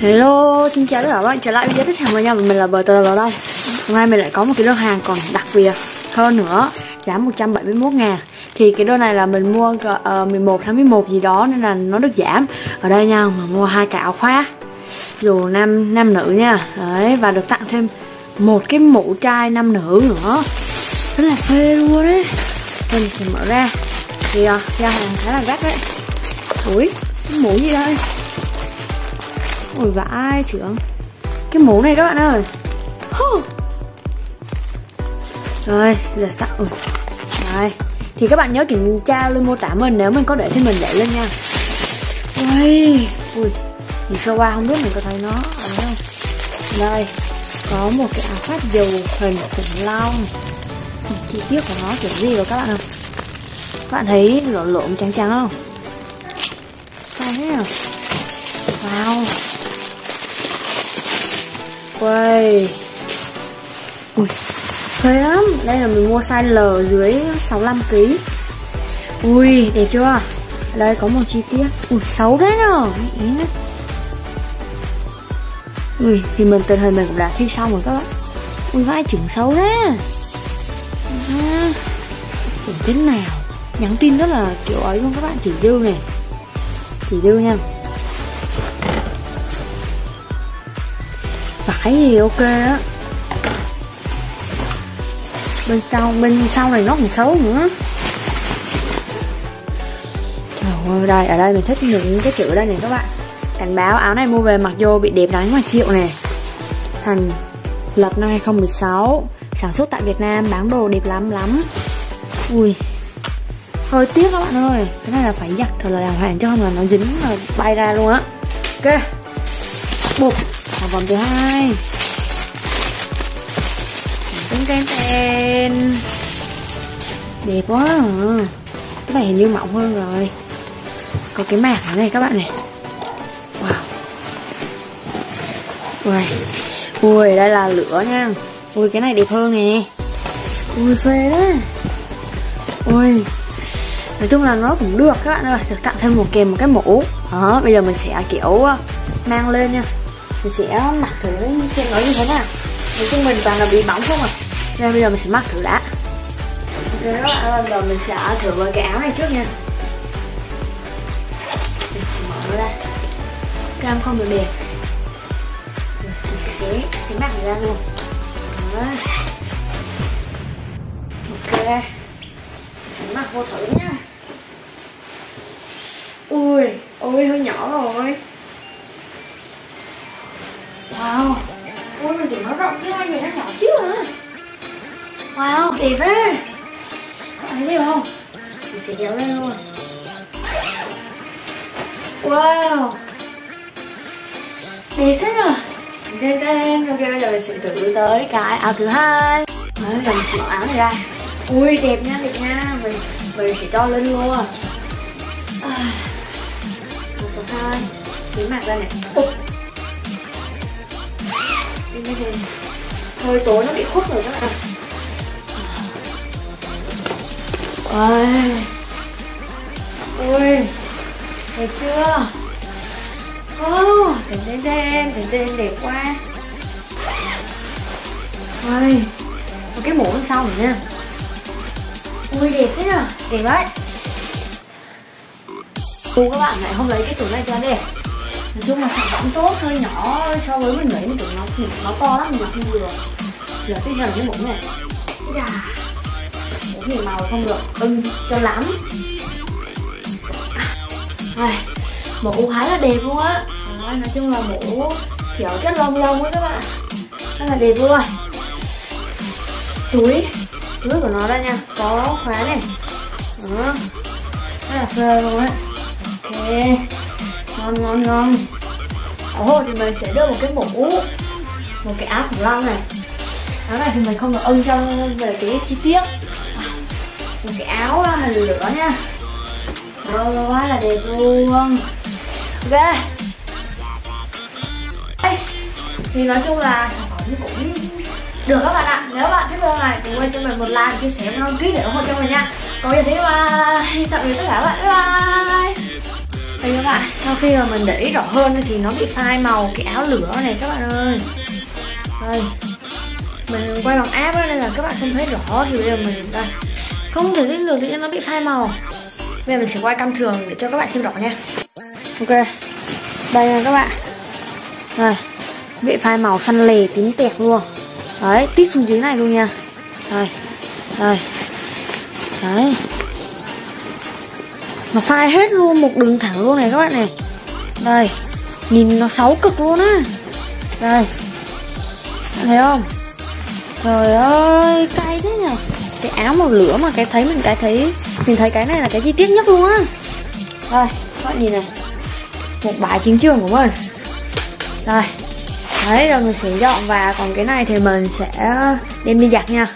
Hello, xin chào tất cả các bạn. Trở lại video tiếp theo của nhà mình là bờ tờ ở đây Hôm nay mình lại có một cái đơn hàng còn đặc biệt hơn nữa Giá 171 ngàn. Thì cái đơn này là mình mua ờ, ờ, uh, 11 tháng 11 gì đó nên là nó được giảm. Ở đây nha, mà mua hai cái áo khoác Dù nam nam nữ nha. Đấy, và được tặng thêm một cái mũ trai nam nữ nữa. Rất là phê luôn đấy Mình sẽ mở ra. Thì ờ, uh, giao hàng khá là gắt đấy. Ui, cái mũ gì đây? Ôi vãi trưởng. Cái mũ này đó bạn ơi. Rồi giờ tắt ừ. Rồi. Thì các bạn nhớ kiểm tra link mô tả mình Nếu mình có để thì mình để lên nha. Ui Ui. Nhìn sơ qua không biết mình có thấy nó ở không? Đây Có một cái áo khoác dù hình khủng long. Chi tiết của nó kiểu gì rồi các bạn không Các bạn thấy lộn lộn trắng trắng không? Sao thế nào? Wow Uầy Ui Thế lắm. Đây là mình mua size L dưới 65kg Ui đẹp chưa? Ở đây có một chi tiết. Ui xấu đấy nhờ. Ui thì mình tình hình mình cũng đã thi xong rồi các bạn. Ui vai trưởng xấu đấy à, thế nào? Nhắn tin rất là kiểu ấy luôn các bạn. Chỉ dư này. Chỉ dư nha. Vải gì, ok á. Bên sau bên sau này nó còn xấu nữa. Trời ơi, đây, ở đây mình thích những cái chữ đây này các bạn. Cảnh báo, áo này mua về mặc vô bị đẹp đánh ngoài triệu nè. Thành lập năm 2016 sản xuất tại Việt Nam, bán đồ đẹp lắm lắm. Ui, hơi tiếc các bạn ơi. Cái này là phải giặt thật là đàng hoàng cho không là nó dính là bay ra luôn á. Ok bụp vòng thứ hai. Tên tên tên. Đẹp quá. À. cái này hình như mỏng hơn rồi. Có cái mạc này các bạn này. Wow. Ui ui đây là lửa nha. Ui cái này đẹp hơn nè. Ui phê đó. Ui nói chung là nó cũng được các bạn ơi. Được tặng thêm một kèm một cái mũ. Đó, bây giờ mình sẽ, kiểu, mang lên nha mình sẽ mặc thử trên nó như thế nào. Nói chung mình toàn là bị bỏng không à. Nên bây giờ mình sẽ mặc thử đã. Ok các bạn ơi giờ mình sẽ thử với cái áo này trước nha. Mình sẽ mở ra. Cam không được đẹp. Mình sẽ sẽ mặc ra luôn. Đó. Ok. Mình mặc vô thử nhá ui ui hơi nhỏ rồi. Wow. Ôi mình tưởng nó rộng chứ ai người nó nhỏ xíu à. Wow đẹp đấy Các bạn thấy không? Mình sẽ kéo lên luôn. Wow. Đẹp thế rồi Tên tên Ok bây giờ mình sẽ thử tới cái áo thứ hai. Mới mình sẽ áo này ra. Ui đẹp nha đẹp nha. Mình, mình sẽ cho lên luôn. À, Số 2 Xí mặt ra này Ủa hơi tối nó bị khuất rồi các bạn. Ôi ui đẹp chưa? Oh, tên đen tên đen tên đẹp quá. Ôi một cái mũ bên sau này nha. Ui đẹp thế nhờ đẹp đấy. Cô các bạn lại không lấy cái tủ này cho đẹp nói chung là sản phẩm tốt hơi nhỏ so với mình nghĩ tưởng nó thì nó to lắm mà không được giờ tiếp theo là cái muỗng này. Dạ. Thì màu không được ưng cho lắm. À, mũ khá là đẹp luôn á. Nói chung là mũ kiểu chất lông lông á các bạn rất là đẹp luôn. Túi túi của nó đây nha có khóa này. Đó. Rất là phê luôn á. Ok. Ngon ngon ngon ồ thì mình sẽ đưa một cái mũ, một cái áo khủng long này. Áo này thì mình không được ưng cho về cái chi tiết. Một cái áo à, hình lửa nha. Rồi quá là đẹp luôn. Ok. Đây thì nói chung là sản phẩm cũng được các bạn ạ. Nếu bạn thích video này đừng quên cho mình một like, chia sẻ một đăng ký để ủng hộ cho mình nha. Còn bây giờ thì bye tạm biệt tất cả các bạn. Bye bye. Đây các bạn, sau khi mà mình để ý rõ hơn thì nó bị phai màu cái áo lửa này các bạn ơi. Đây Mình quay bằng app nên là các bạn không thấy rõ. Thì bây giờ mình đây Không thể thấy được thì nó bị phai màu. Bây giờ mình sẽ quay cam thường để cho các bạn xem rõ nha. Ok Đây nè các bạn. Đây Bị phai màu xanh lè tím tẹt luôn. Đấy, tít xuống dưới này luôn nha. Đây Đây Đấy. Nó phai hết luôn, một đường thẳng luôn này các bạn này. Đây, Nhìn nó xấu cực luôn á. Đây. Thấy không? Trời ơi, cay thế nhỉ Cái áo màu lửa mà cái thấy mình, cái thấy, Mình thấy cái này là cái chi tiết nhất luôn á. Đây, các bạn nhìn này. Một bãi chiến trường của mình. Đây. Đấy, rồi mình sẽ dọn và còn cái này thì mình sẽ đem đi giặt nha.